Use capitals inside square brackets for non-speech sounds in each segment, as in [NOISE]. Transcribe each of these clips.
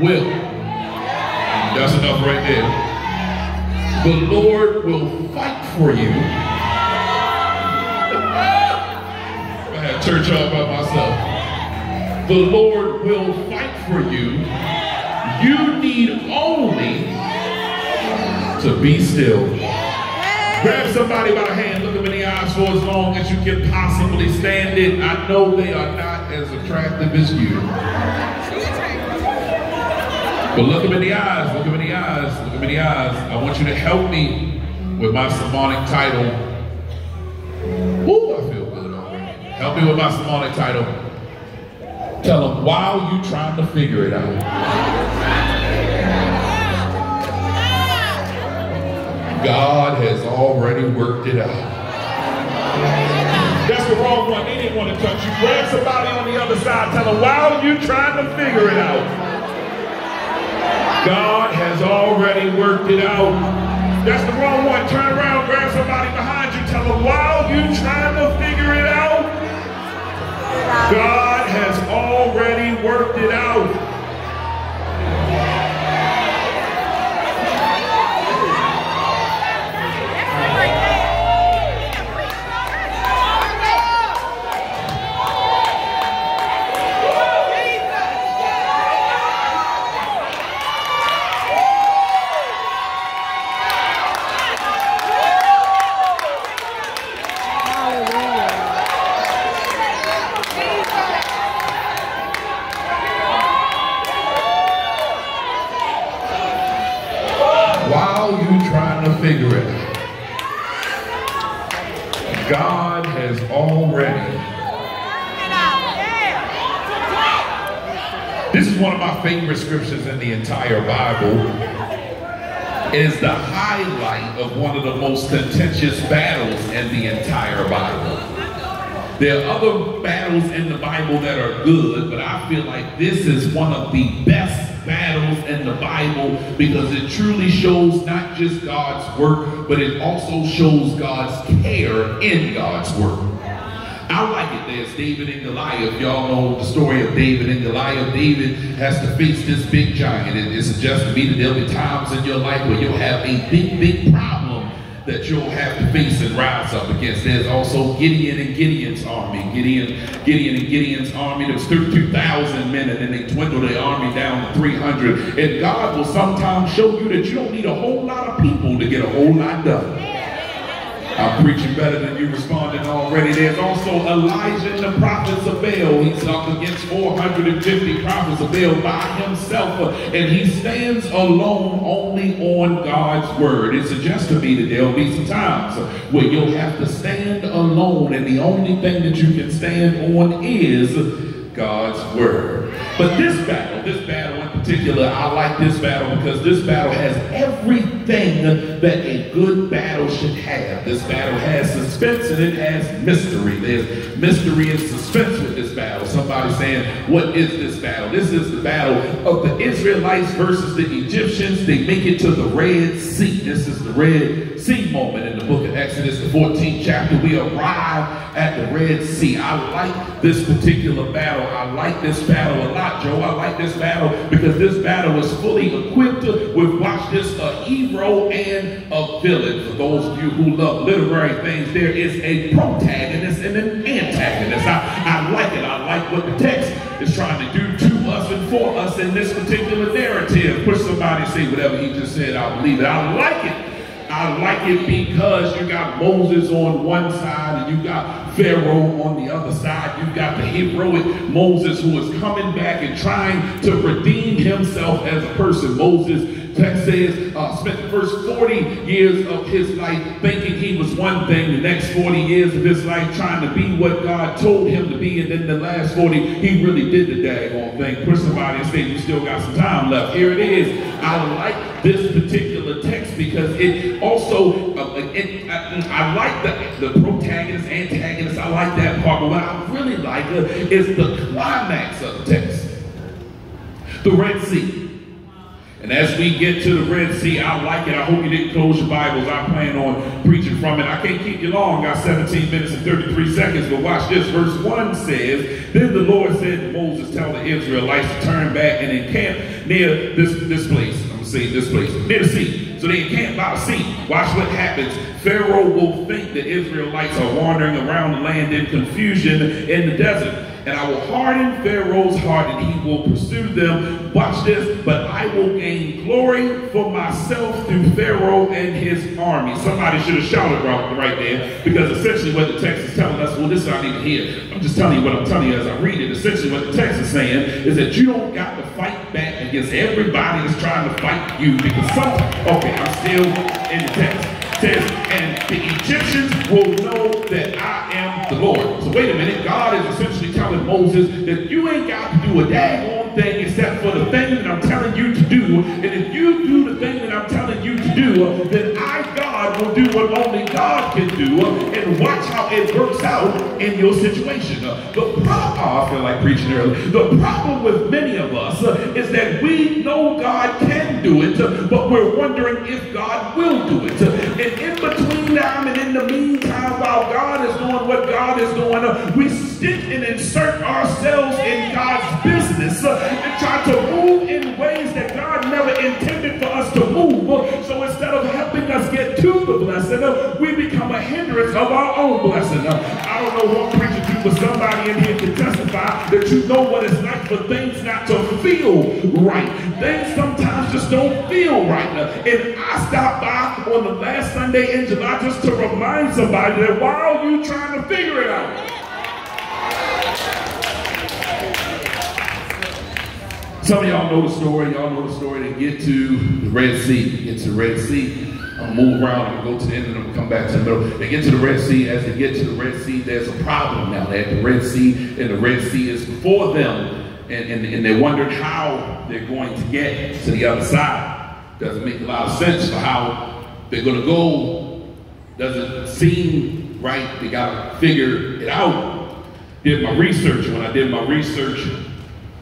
will. That's enough right there. The Lord will fight for you. [LAUGHS] I had church all by myself. The Lord will fight for you. You need only to be still. Grab somebody by the hand, look them in the eyes for as long as you can possibly stand it. I know they are not as attractive as you. But look him in the eyes, look him in the eyes, look him in the eyes. I want you to help me with my sermonic title. Ooh, I feel good already. Help me with my sermonic title. Tell them, while you trying to figure it out. God has already worked it out. That's the wrong one. They didn't want to touch you. Grab somebody on the other side. Tell them, while you trying to figure it out, God has already worked it out. That's the wrong one. Turn around, grab somebody behind you. Tell them, while you trying to figure it out, God has already worked it out. while you trying to figure it out. God has already. This is one of my favorite scriptures in the entire Bible. is the highlight of one of the most contentious battles in the entire Bible. There are other battles in the Bible that are good, but I feel like this is one of the best battles in the Bible because it truly shows not just God's work, but it also shows God's care in God's work. There's David and Goliath. Y'all know the story of David and Goliath. David has to face this big giant. It, it suggests to me that there'll be times in your life where you'll have a big, big problem that you'll have to face and rise up against. There's also Gideon and Gideon's army. Gideon, Gideon and Gideon's army. There was 32,000 men, and then they dwindled the army down to 300. And God will sometimes show you that you don't need a whole lot of people to get a whole lot done. I'm preaching better than you responding already. There's also Elijah the prophets of Baal. He's up against 450 prophets of Baal by himself, and he stands alone only on God's word. It suggests to me that there'll be some times where you'll have to stand alone, and the only thing that you can stand on is God's word. But this battle, this battle particular, I like this battle because this battle has everything that a good battle should have. This battle has suspense and it has mystery. There's mystery and suspense with this battle. Somebody saying, what is this battle? This is the battle of the Israelites versus the Egyptians. They make it to the Red Sea. This is the Red Sea moment in the book of Exodus, the 14th chapter. We arrive at the Red Sea. I like this particular battle. I like this battle a lot, Joe. I like this battle because this battle is fully equipped with, watch this, a hero and a villain. For those of you who love literary things, there is a protagonist and an antagonist. I, I like it. I like what the text is trying to do to us and for us in this particular narrative. Push somebody say whatever he just said, I believe it. I like it. I like it because you got Moses on one side you got Pharaoh on the other side. You got the heroic Moses who is coming back and trying to redeem himself as a person. Moses text says, uh, spent the first 40 years of his life thinking he was one thing, the next 40 years of his life trying to be what God told him to be, and then the last 40, he really did the daggone thing. Push somebody and say, you still got some time left. Here it is. I like this particular text because it also, uh, it, I, like the, the protagonist, antagonist, I like that part, but what I really like is the climax of the text. The Red Sea. And as we get to the Red Sea, I like it. I hope you didn't close your Bibles. I plan on preaching from it. I can't keep you long. I got 17 minutes and 33 seconds, but watch this. Verse 1 says, Then the Lord said to Moses tell the Israelites to turn back and encamp near this, this place. I'm going to say this place, near the sea. So they encamp by the sea. Watch what happens. Pharaoh will think the Israelites are wandering around the land in confusion in the desert and I will harden Pharaoh's heart, and he will pursue them. Watch this, but I will gain glory for myself through Pharaoh and his army. Somebody should have shouted right, there, because essentially what the text is telling us, well, this is I need to hear. I'm just telling you what I'm telling you as I read it. Essentially what the text is saying is that you don't got to fight back against everybody is trying to fight you, because some, okay, I'm still in the text and the Egyptians will know that I am the Lord. So wait a minute, God is essentially telling Moses that you ain't got to do a daggone thing except for the thing that I'm telling you to do. And if you do the thing that I'm telling you to do, then I, God, will do what only God can do. And watch how it works out in your situation. The problem, oh, I feel like preaching earlier. The problem with many of us is that we know God can do it, but we're wondering if God will do it. And in between time and in the meantime, while God is doing what God is doing, we stick and insert ourselves in God's business uh, and try to move in ways that God never intended for us to move. So instead of helping us get to the blessing, uh, we become a hindrance of our own blessing. Uh, I don't know what preacher to, but somebody in here can testify that you know what it's like for things not to feel right. Things sometimes just don't feel right. Now. And I stopped by on the last Sunday in July just to remind somebody that while you trying to figure it out, Some of y'all know the story. Y'all know the story. They get to the Red Sea. Get to the Red Sea. Gonna move around. Gonna go to the end and gonna come back to the middle. They get to the Red Sea. As they get to the Red Sea, there's a problem now. They're at the Red Sea, and the Red Sea is before them, and, and, and they wondered how they're going to get to the other side. Doesn't make a lot of sense for how they're gonna go. Doesn't seem right. They gotta figure it out. Did my research. When I did my research,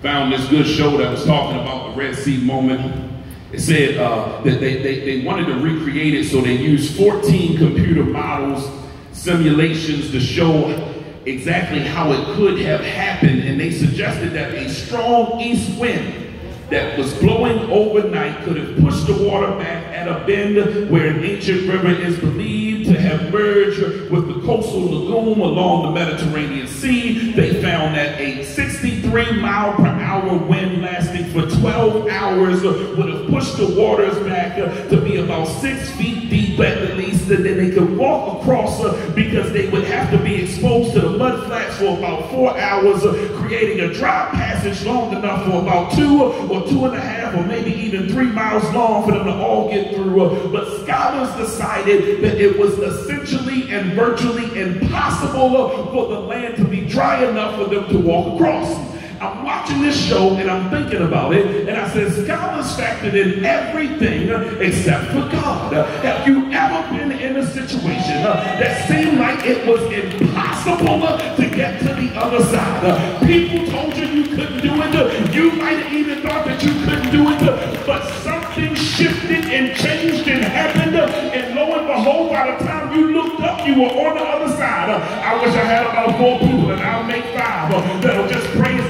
found this good show that was talking about the Red Sea moment. It said uh, that they, they, they wanted to recreate it, so they used 14 computer models, simulations to show exactly how it could have happened. And they suggested that a strong east wind that was blowing overnight could have pushed the water back at a bend where an ancient river is believed to have merged with the coastal lagoon along the Mediterranean Sea. They found that a 63 mile per hour wind lasting for 12 hours would have pushed the waters back to be about six feet at least, and then they could walk across uh, because they would have to be exposed to the mud flats for about four hours, uh, creating a dry passage long enough for about two uh, or two and a half or maybe even three miles long for them to all get through. But scholars decided that it was essentially and virtually impossible for the land to be dry enough for them to walk across. I'm watching this show and I'm thinking about it, and I said, scholars factored in everything except for God. Have you ever been in a situation uh, that seemed like it was impossible uh, to get to the other side? People told you you couldn't do it. You might have even thought that you couldn't do it, but something shifted and changed and happened, and lo and behold, by the time you looked up, you were on the other side. I wish I had about four people, and I'll make five uh, that'll just praise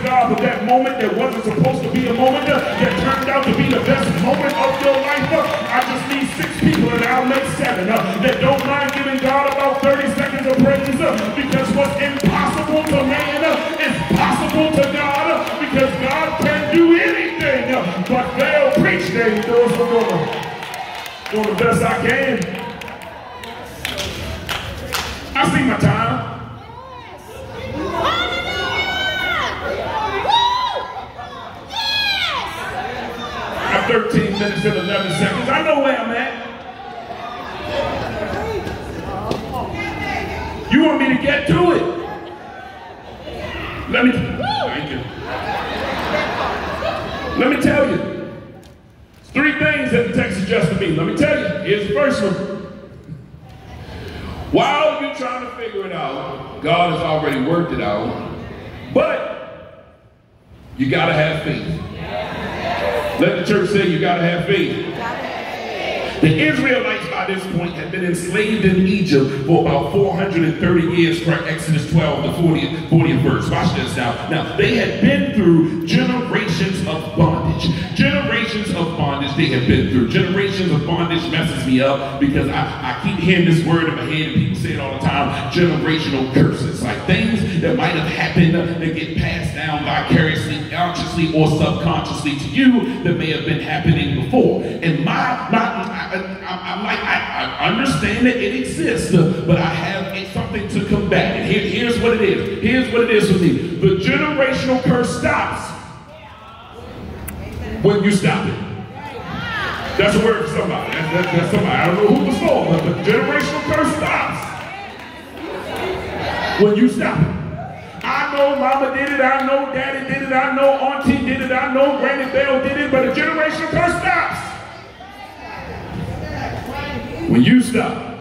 moment that wasn't supposed to be a moment that turned out to be the best moment of your life. Uh, I just need six people, and I'll make seven uh, that don't mind giving God about 30 seconds of praise uh, because what's impossible to man is possible to God because God can do anything but fail. Preach, David. Those are doing, doing the best I can. I see my time. I 13 minutes and 11 seconds. I know where I'm at. You want me to get to it? Let me, thank you. Let me tell you. Three things that the text suggests to me. Let me tell you. Here's the first one. While you're trying to figure it out, God has already worked it out. But you got to have faith. Let the church say you got to have faith. The Israelites by this point had been enslaved in Egypt for about 430 years for Exodus 12, the 40th, 40th verse. Watch this now. Now, they had been through generations of bondage. Generations of bondage they had been through. Generations of bondage messes me up because I, I keep hearing this word in my head and people say it all the time, generational curses. Like things that might have happened that get passed down vicariously, consciously, or subconsciously to you that may have been happening before. And my, my I, am like, I, I, understand that it exists, but I have something to combat it. Here, here's what it is. Here's what it is for me. The generational curse stops when you stop it. That's a word for somebody. That's, that's, that's somebody. I don't know who was for, but the generational curse stops when you stop it. I know mama did it, I know daddy did it, I know auntie did it, I know granny Bell did it, but the generational curse stops when you stop.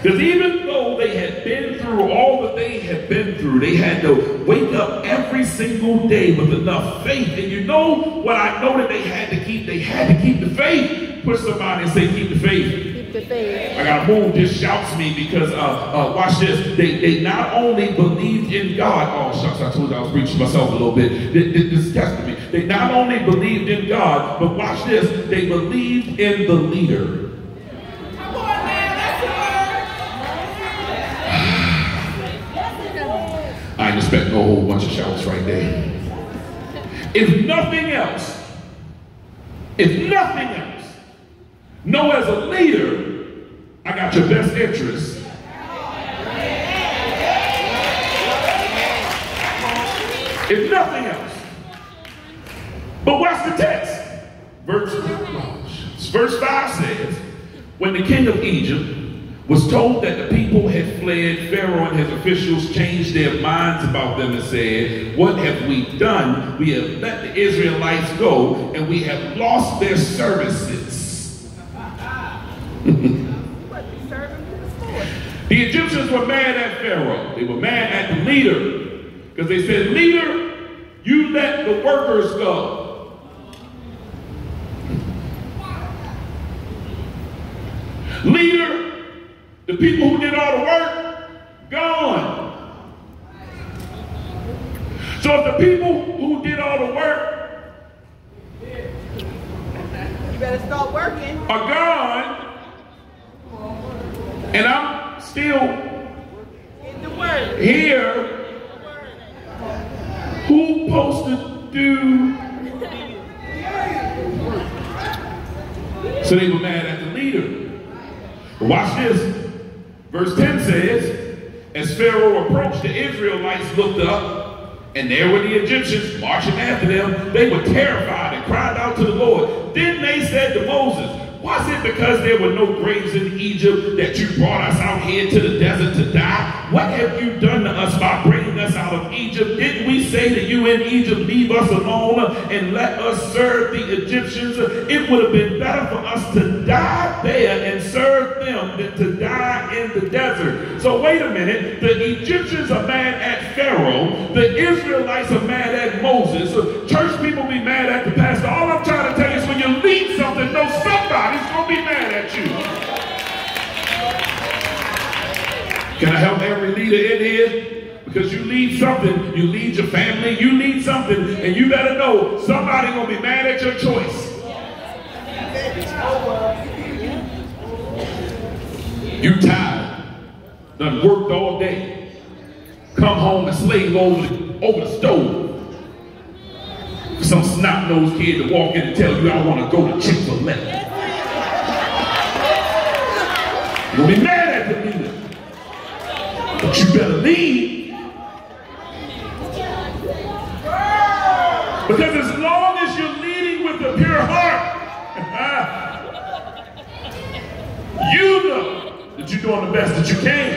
Because even though they had been through all that they had been through, they had to wake up every single day with enough faith. And you know what I know that they had to keep? They had to keep the faith. Push somebody and say, keep the faith. Keep the faith. I got a move just shouts me because, uh, uh, watch this. They, they not only believed in God. Oh, shucks, I told you I was preaching myself a little bit. This, this me. They not only believed in God, but watch this. They believed in the leader. I expect a whole bunch of shouts right there. If nothing else, if nothing else, know as a leader, I got your best interest. If nothing else. But what's the text? Verse, verse 5 says, when the king of Egypt was told that the people had fled, Pharaoh and his officials changed their minds about them and said, What have we done? We have let the Israelites go and we have lost their services. [LAUGHS] the Egyptians were mad at Pharaoh. They were mad at the leader because they said, Leader, you let the workers go. Leader, the people who did all the work, gone. So if the people who did all the work you better start working. Are gone. And I'm still in the work. here. Who supposed to do? So they were mad at the leader. Watch this. Verse 10 says, As Pharaoh approached, the Israelites looked up, and there were the Egyptians marching after them. They were terrified and cried out to the Lord. Then they said to Moses, was it because there were no graves in Egypt that you brought us out here to the desert to die? What have you done to us by bringing us out of Egypt? Didn't we say to you in Egypt, leave us alone and let us serve the Egyptians? It would have been better for us to die there and serve them than to die in the desert. So wait a minute. The Egyptians are mad at Pharaoh. The Israelites are mad at Moses. Church people be mad at the pastor. All I'm trying to tell you is when you lead something, know Somebody's going to be mad at you. Can I help every leader in here? Because you lead something, you lead your family, you lead something, and you better know somebody to be mad at your choice. You tired, done worked all day, come home and slave over the, over the stove. Some snot-nosed kid to walk in and tell you, I want to go to Chick-fil-A. You'll be mad at the leader. But you better lead. Because as long as you're leading with a pure heart, you know that you're doing the best that you can.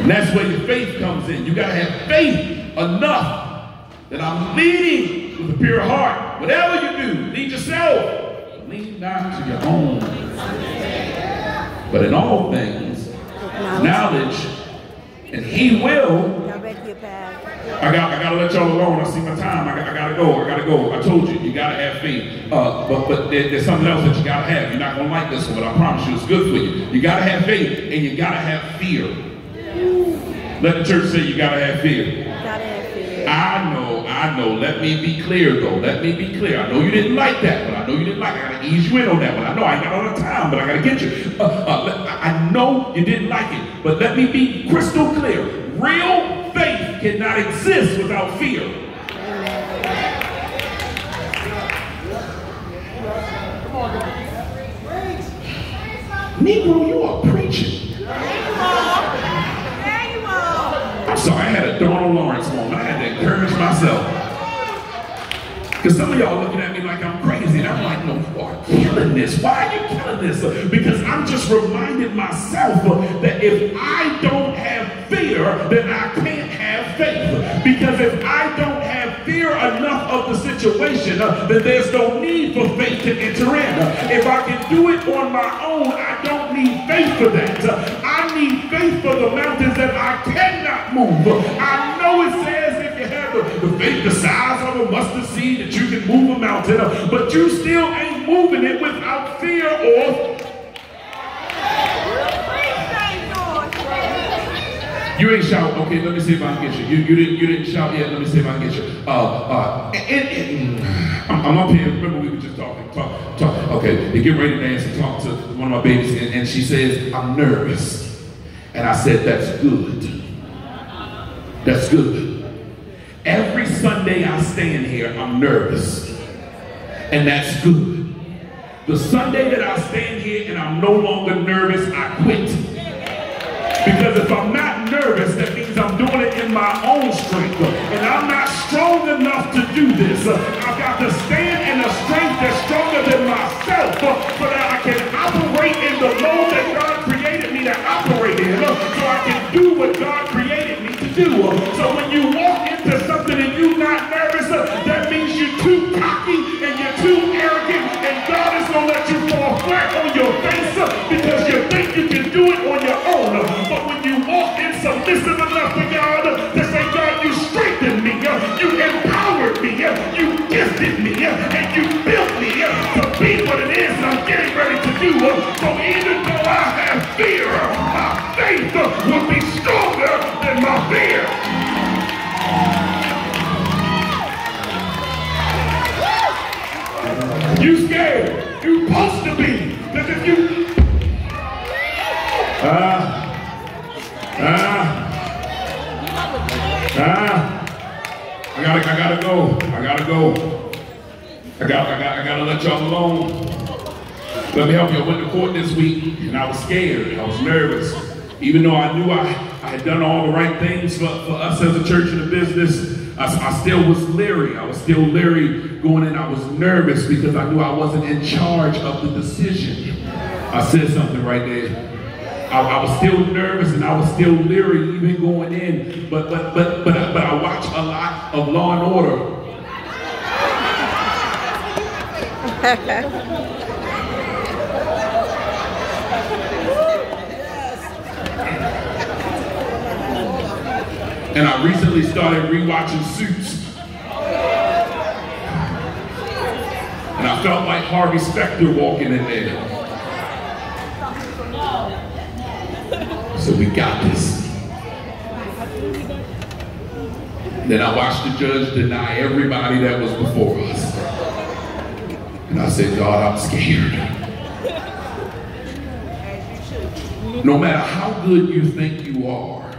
And that's where your faith comes in. You got to have faith enough that I'm leading with a pure heart. Whatever you do, lead yourself. Lead not to your own but in all things, knowledge And he will. I got I gotta let y'all alone. I see my time. I, I gotta go. I gotta go. I told you, you gotta have faith. Uh, but but there, there's something else that you gotta have. You're not gonna like this one, but I promise you, it's good for you. You gotta have faith, and you gotta have fear. Let the church say you gotta have fear. Gotta have fear. I know, I know. Let me be clear though. Let me be clear. I know you didn't like that, but I know you didn't like it. I gotta ease you in on that one. I know I ain't got all the time, but I gotta get you. Uh, uh, let- I I know you didn't like it, but let me be crystal clear. Real faith cannot exist without fear. Negro, you are preaching. There you are. I'm sorry, I had a Donald Lawrence moment. I had to encourage myself. Because some of y'all looking at me like I'm crazy, and I'm like, no, you are killing this. Why are you killing this? Because I'm just reminding myself that if I don't have fear, then I can't have faith. Because if I don't fear enough of the situation, uh, then there's no need for faith to enter in. Uh, if I can do it on my own, I don't need faith for that. Uh, I need faith for the mountains that I cannot move. I know it says if you have the, the faith the size of a mustard seed that you can move a mountain, uh, but you still ain't moving it without fear or You ain't shout. Okay, let me see if I can get you. You, you didn't you didn't shout yet. Let me see if I can get you. Uh, uh, and, and- and- I'm, I'm up here. Remember we were just talking, talk, talk. Okay, they get ready to dance and talk to one of my babies, and, and she says, "I'm nervous," and I said, "That's good. That's good." Every Sunday I stand here, I'm nervous, and that's good. The Sunday that I stand here and I'm no longer nervous, I quit. Because if I'm not nervous, that means I'm doing it in my own strength. And I'm not strong enough to do this. Y'all alone. Let me help you. I went to court this week and I was scared. I was nervous. Even though I knew I, I had done all the right things for, for us as a church and a business, I, I still was leery. I was still leery going in. I was nervous because I knew I wasn't in charge of the decision. I said something right there. I, I was still nervous and I was still leery even going in. But but but but but I watch a lot of Law and Order. [LAUGHS] And I recently started rewatching Suits. And I felt like Harvey Specter walking in there. So we got this. Then I watched the judge deny everybody that was before us. And I said, God, I'm scared. No matter how good you think you are,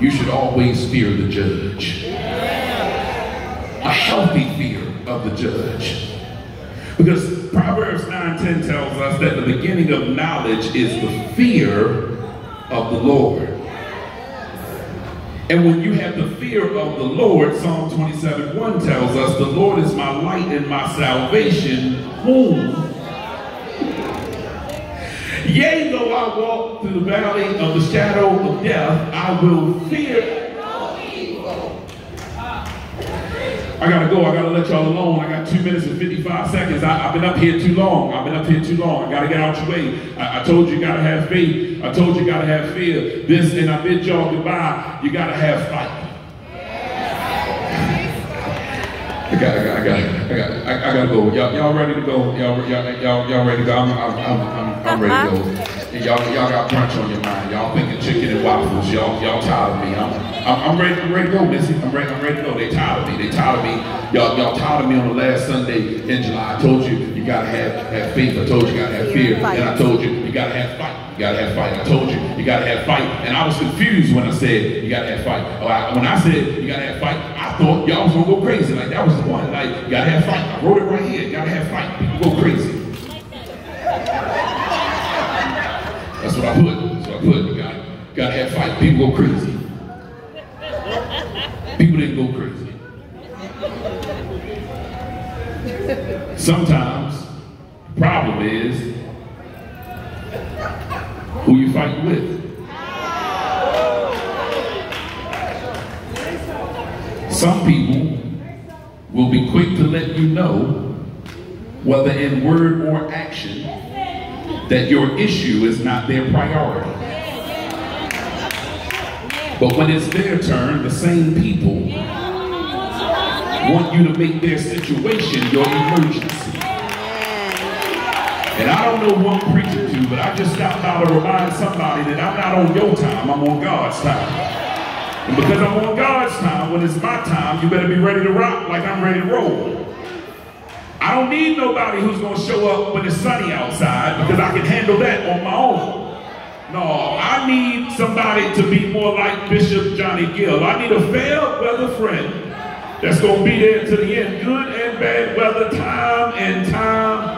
you should always fear the judge. A healthy fear of the judge. Because Proverbs 9:10 tells us that the beginning of knowledge is the fear of the Lord. And when you have the fear of the Lord, Psalm 27 1 tells us, The Lord is my light and my salvation, whom Yea, though I walk through the valley of the shadow of death, I will fear. Are I gotta go. I gotta let y'all alone. I got two minutes and 55 seconds. I, have been up here too long. I've been up here too long. I gotta get out your way. I, I told you you gotta have faith. I told you you gotta have fear. This, and I bid y'all goodbye. You gotta have fight. I got, I got, I got, I got, I, I gotta go. Y'all, y'all ready to go? Y'all, y'all, y'all, y'all ready to go? I'm, I'm, I'm, I'm, I'm ready to go. Y'all, y'all got brunch on your mind. Y'all thinking chicken and waffles. Y'all, y'all tired of me. I'm, I'm, I'm ready, I'm ready to go, Missy. I'm ready, I'm ready to go. They tired of me. They tired of me. Y'all, y'all tired of me on the last Sunday in July. I told you you gotta have, have faith. I told you you gotta have fear. And I told you you gotta have fight. You gotta have fight. I told you you gotta have fight. And I was confused when I said you gotta have fight. Oh, I, when I said you gotta have fight, I thought y'all was gonna go crazy. Like that was the one. Like you gotta have fight. I wrote it right here. You gotta have fight. People go crazy. That's what I put. That's what I put. You got, got to have fight. People go crazy. People didn't go crazy. Sometimes the problem is who you fight with. Some people will be quick to let you know, whether in word or action, that your issue is not their priority. But when it's their turn, the same people want you to make their situation your emergency. And I don't know who I'm preaching to, but I just stopped by to remind somebody that I'm not on your time, I'm on God's time. And because I'm on God's time, when it's my time, you better be ready to rock like I'm ready to roll. I don't need nobody who's going to show up when it's sunny outside because I can handle that on my own. No, I need somebody to be more like Bishop Johnny Gill. I need a fair weather friend that's going to be there to the end, good and bad weather, time and time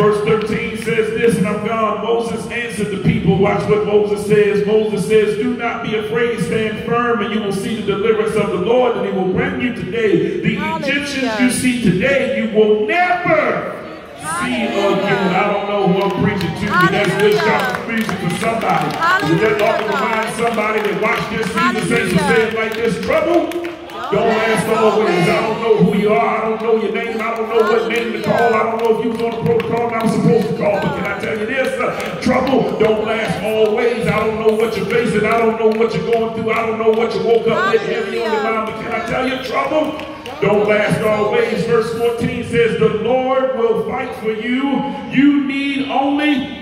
Verse 13 says this, and I'm gone. Moses answered the people. Watch what Moses says. Moses says, Do not be afraid, stand firm, and you will see the deliverance of the Lord, and he will bring you today. The Hallelujah. Egyptians you see today, you will never see again. I don't know who I'm preaching to, but that's shot preaching for somebody. Hallelujah. Just often remind somebody that watch this season, says to say it like this, trouble don't last always. I don't know who you are. I don't know your name. I don't know what name to call. I don't know if you was on the protocol and I was supposed to call. But can I tell you this? Uh, trouble don't last always. I don't know what you're facing. I don't know what you're going through. I don't know what you woke up with heavy on your mind. But can I tell you, trouble don't last always. Verse 14 says, The Lord will fight for you. You need only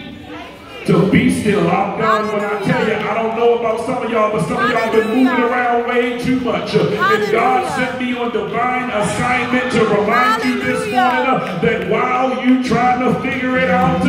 to be still. I'm done when I tell you, I don't know about some of y'all, but some of y'all been moving around way too much. And God sent me on divine assignment to remind you this morning that while you trying to figure it out,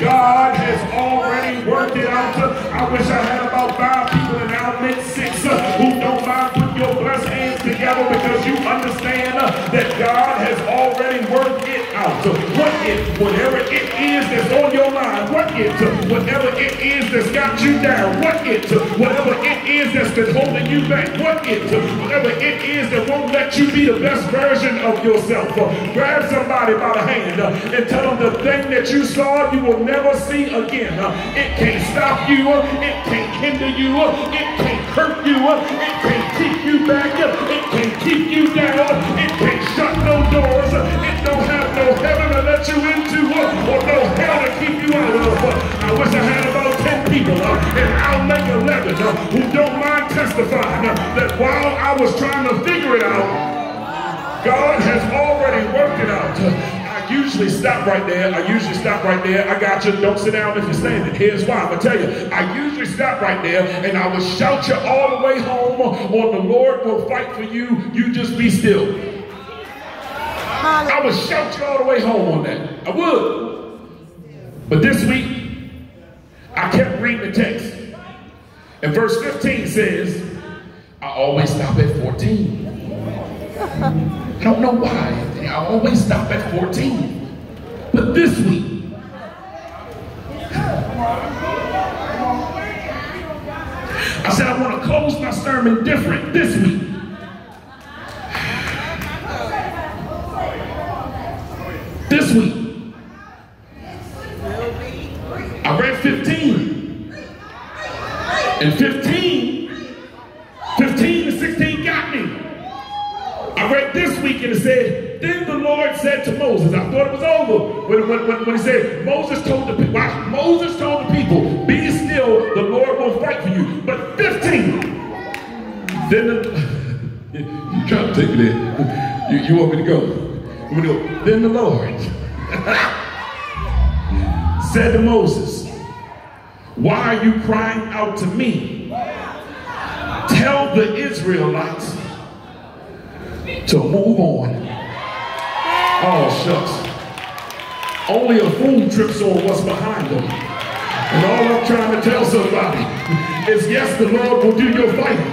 God has already worked it out. I wish I had about five people in Outlet 6 uh, who don't mind putting your blessed hands together because you understand that God has already worked it out. What it, whatever it is that's on your mind, what it, whatever it is that's got you down, what it, whatever it is that's been holding you back, what it, whatever it is that won't let you be the best version of yourself. Grab somebody by the hand uh, and tell them the thing that you saw you will never see again. Uh, it can't stop you, uh, it can't hinder you, it can't hurt you, it can't keep you back, it can't keep you down, it can't shut no doors, it don't have no heaven let you into, or no hell to keep you out of. I wish I had about 10 people, uh, and I'll make 11, uh, who don't mind testifying uh, that while I was trying to figure it out, God has already worked it out. I usually stop right there. I usually stop right there. I got you. Don't sit down if you're standing. Here's why. I'm going to tell you. I usually stop right there and I will shout you all the way home on the Lord will fight for you. You just be still. I would shout you all the way home on that. I would. But this week, I kept reading the text. And verse 15 says, I always stop at 14. I don't know why. I always stop at 14. But this week, I said I want to close my sermon different this week. This week. I read 15. And 15, 15 to 16 got me. I read this week and it said, Then the Lord said to Moses, I thought it was over when, when, when, when he said, Moses told the people, Moses told the people, Be still, the Lord will fight for you. But 15, then the, [LAUGHS] you trying to take me there. You, you want me to go? Then the Lord [LAUGHS] said to Moses, Why are you crying out to me? Tell the Israelites to move on. Oh, shucks. Only a fool trips on what's behind them. And all I'm trying to tell somebody is yes, the Lord will do your fighting.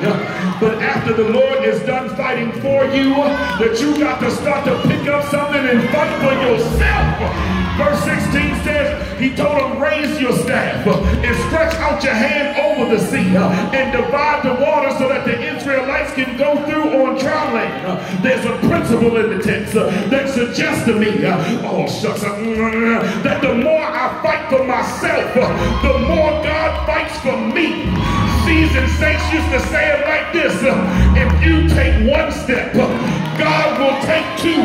But after the Lord is done fighting for you, that you got to start to pick up something and fight for yourself. Verse 16 says, He told him, Raise your staff and stretch out your hand over the sea and divide the water so that the Israelites can go through on dry land. There's a principle in the text that suggests to me, oh shucks, uh, that the more I fight for myself, the more God fights for me. Seasoned saints used to say it like this if you take one step, God will take two.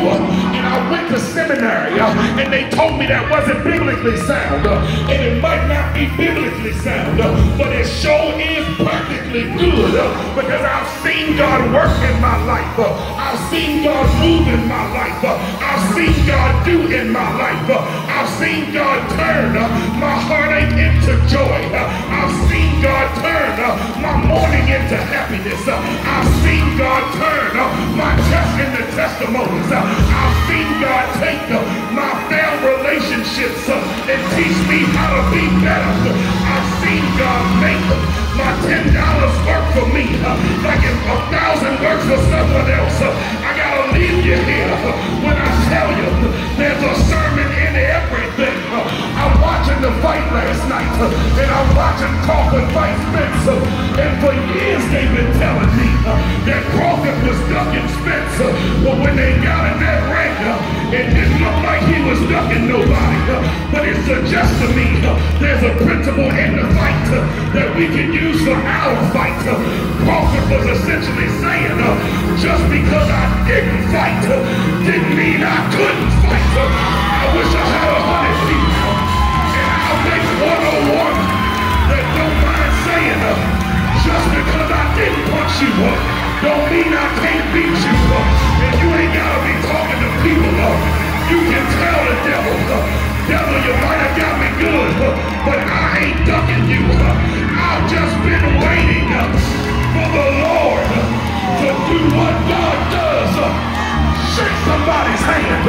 And I went to seminary and they told me that wasn't biblically sound. And it might not be biblically sound, but it sure is perfectly good because I've seen God work in my life. I've seen God move in my life. I've seen God do in my life. I've seen God turn my heartache into joy. I've seen God turn my mourning into happiness. I've seen God turn my test into testimonies. I've seen God take my failed relationships and teach me how to be better. God make my ten dollars work for me like if a thousand works for someone else. I gotta leave you here when I tell you there's a sermon in everything. Watching the fight last night and I'm watching Crawford fight Spencer. And for years they've been telling me that Crawford was ducking Spencer. But when they got in that ring, it didn't look like he was ducking nobody. But it suggests to me there's a principle in the fight that we can use for our fight. Crawford was essentially saying, just because I didn't fight didn't mean I couldn't fight. I wish I had a hundred people. Didn't you up, don't mean I can't beat you up. And you ain't gotta be talking to people up. You can tell the devil, up. devil, you might have got me good, but I ain't ducking you. I've just been waiting up for the Lord to do what God does. Shake somebody's hand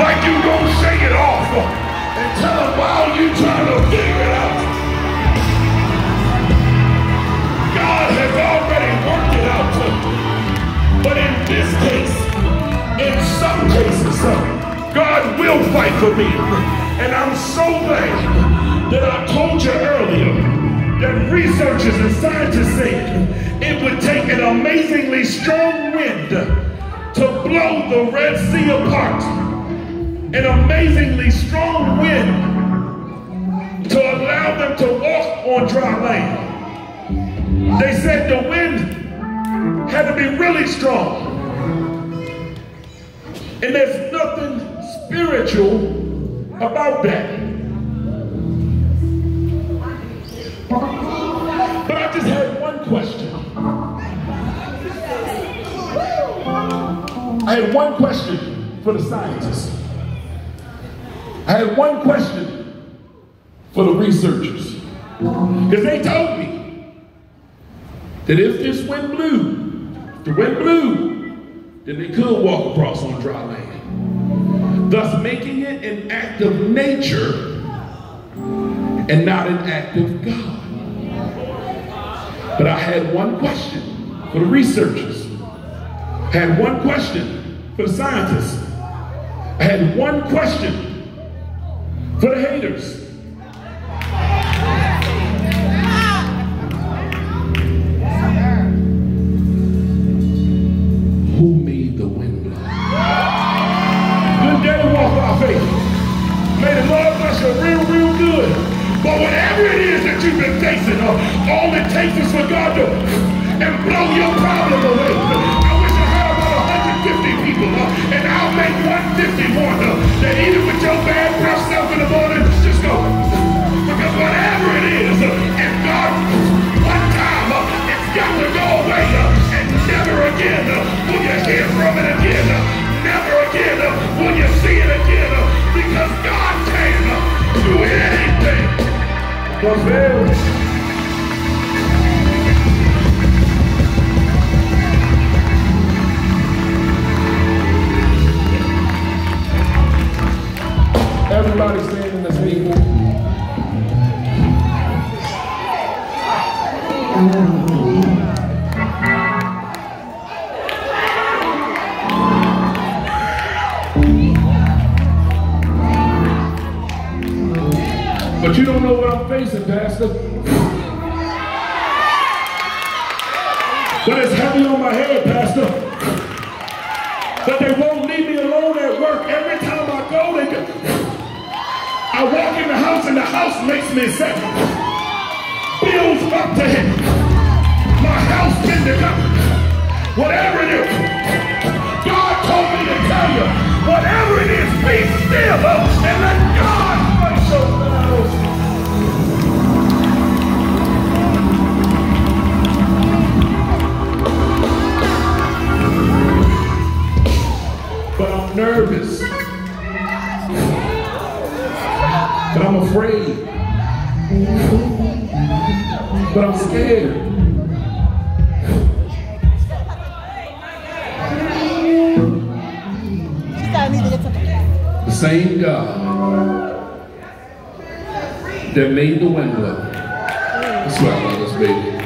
like you gonna shake it off and tell them while you trying to figure it out. Has already worked it out. But in this case, in some cases, God will fight for me. And I'm so glad that I told you earlier that researchers and scientists said it would take an amazingly strong wind to blow the Red Sea apart. An amazingly strong wind to allow them to walk on dry land. Said the wind had to be really strong. And there's nothing spiritual about that. But I just had one question. I had one question for the scientists. I had one question for the researchers. Because they told me that if this wind blew, if the wind blew, then they could walk across on dry land. Thus making it an act of nature and not an act of God. But I had one question for the researchers. I had one question for the scientists. I had one question for the haters. You real, real good. But whatever it is that you've been facing, uh, all it takes is for God to Amen. Nervous. But I'm afraid. But I'm scared. Same God that made the wind blow. That's why I love this baby.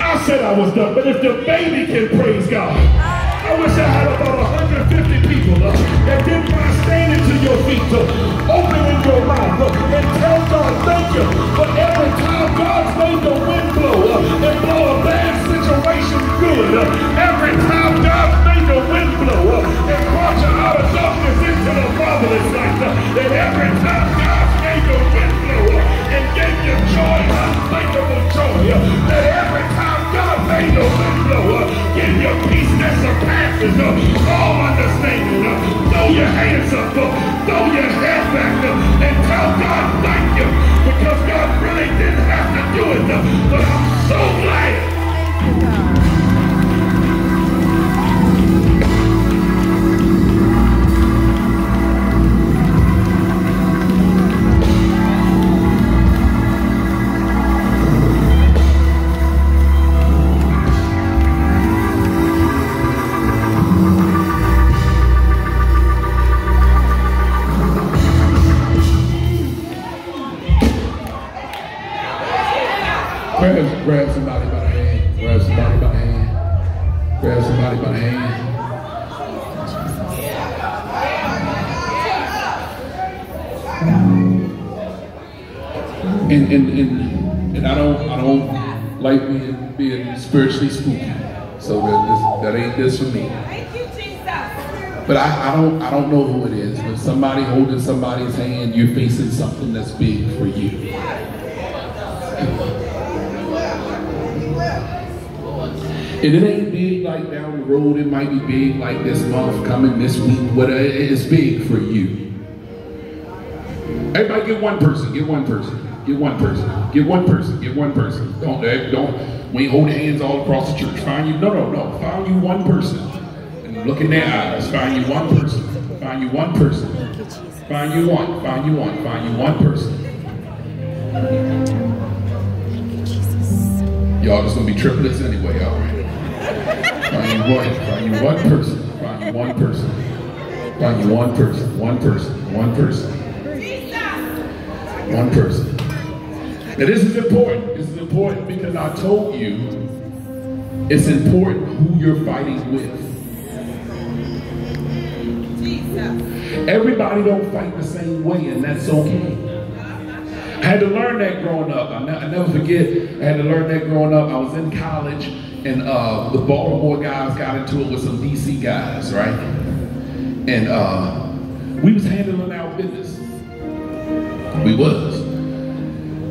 I said I was done, but if the baby can praise God, I wish I had about 150 people uh, that didn't mind standing to your feet, uh, opening your mouth, uh, and tell God thank you for every time God's made the wind blow and blow a bad situation good. Every time God's made the wind blow know who it is. But somebody holding somebody's hand, you're facing something that's big for you. And it ain't big like down the road. It might be big like this month, coming this week. Whatever it's big for you. Everybody, get one person. Get one person. Get one person. Get one person. Get one person. Don't eh, don't. We ain't holding hands all across the church. Find you. No, no, no. Find you one person. And look in their eyes. Find you one person. Find you one person. Find you one. Find you one. Find you one person. Y'all just gonna be triplets anyway, all right? Find you one, find you one person, find you one person, find you one person, one person, one person, one person. Now this is important. This is important because I told you it's important who you're fighting with. Everybody don't fight the same way, and that's okay. I had to learn that growing up. I, ne- I never forget. I had to learn that growing up. I was in college, and uh, the Baltimore guys got into it with some DC guys, right? And uh, we was handling our business. We was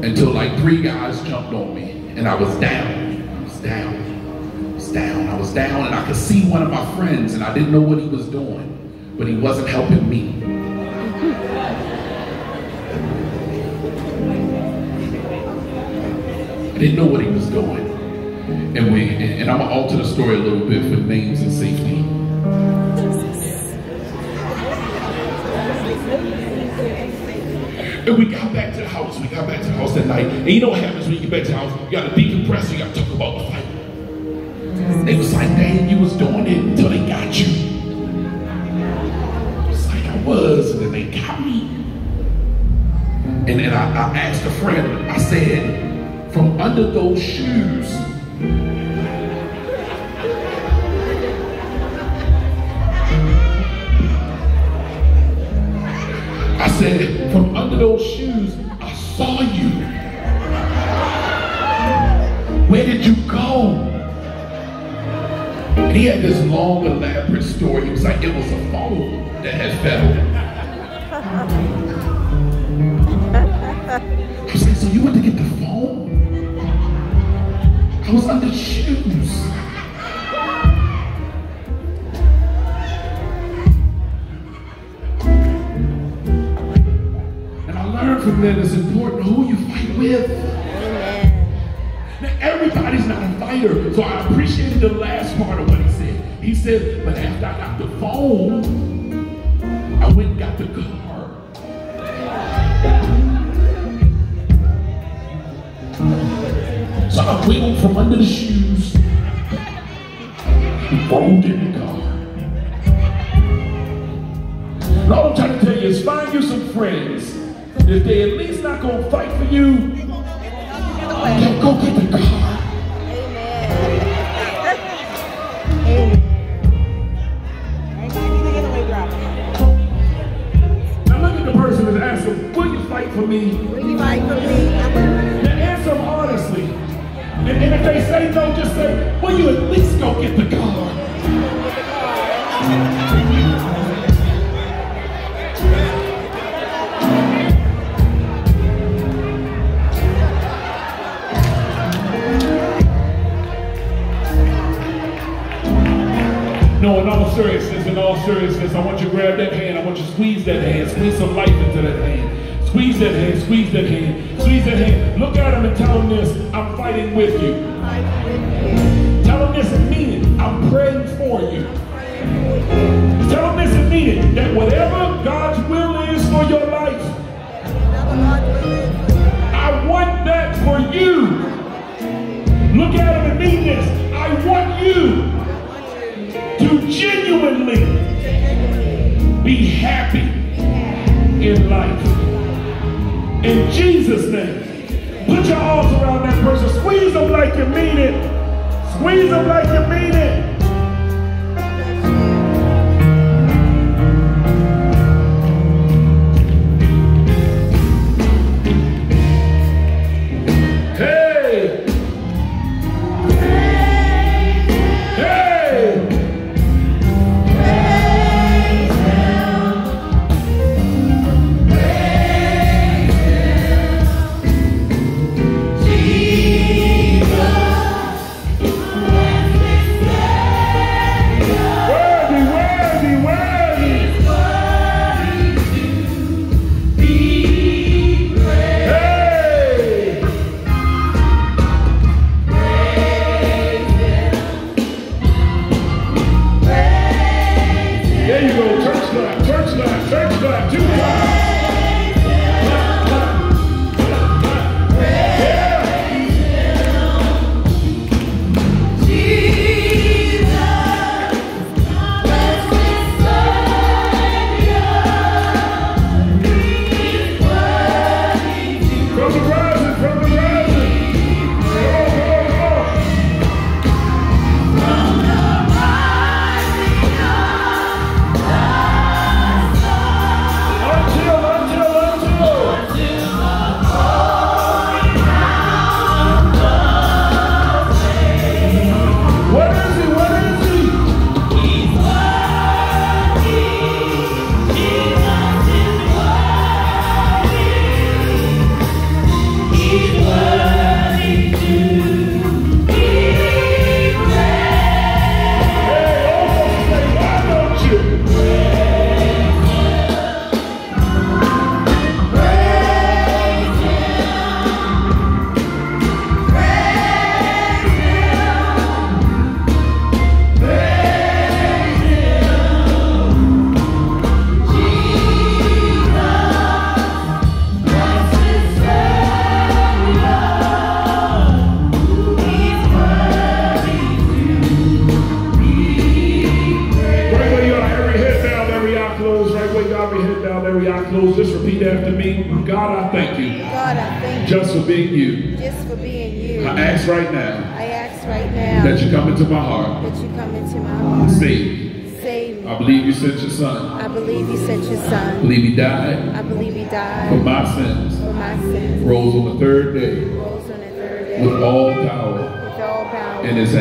until like three guys jumped on me, and I was down. I was down. I was down. I was down, and I could see one of my friends, and I didn't know what he was doing, but he wasn't helping me. I didn't know what he was doing. And we and I'm gonna alter the story a little bit for names and safety. And we got back to the house. We got back to the house that night. And you know what happens when you get back to the house? You gotta decompress, you gotta talk about the fight. They was like, dang, you was doing it until they got you. Was, and then they got me. And then I, I asked a friend, I said, from under those shoes, I said, from under those shoes, I saw you. Where did you go? And he had this long, elaborate story. He was like, it was a phone that had fell. [LAUGHS] gonna fight for you, seriousness, in all seriousness, I want you to grab that hand. I want you to squeeze that hand. Squeeze some life into that hand. Squeeze that hand. Squeeze that hand. Squeeze that hand. Look at him and tell him this. I'm fighting with you. Tell him this and mean it. I'm praying for you. Tell him this and mean it. That whatever God's will is for your life, I want that for you. Look at him and mean this. I want you to genuinely be happy in life. In Jesus' name. Put your arms around that person. Squeeze them like you mean it. Squeeze them like you mean it. he died. I believe he died. For my sins. For my sins. Rose on the third day. Rose on the third day. With all power. With all power. In his.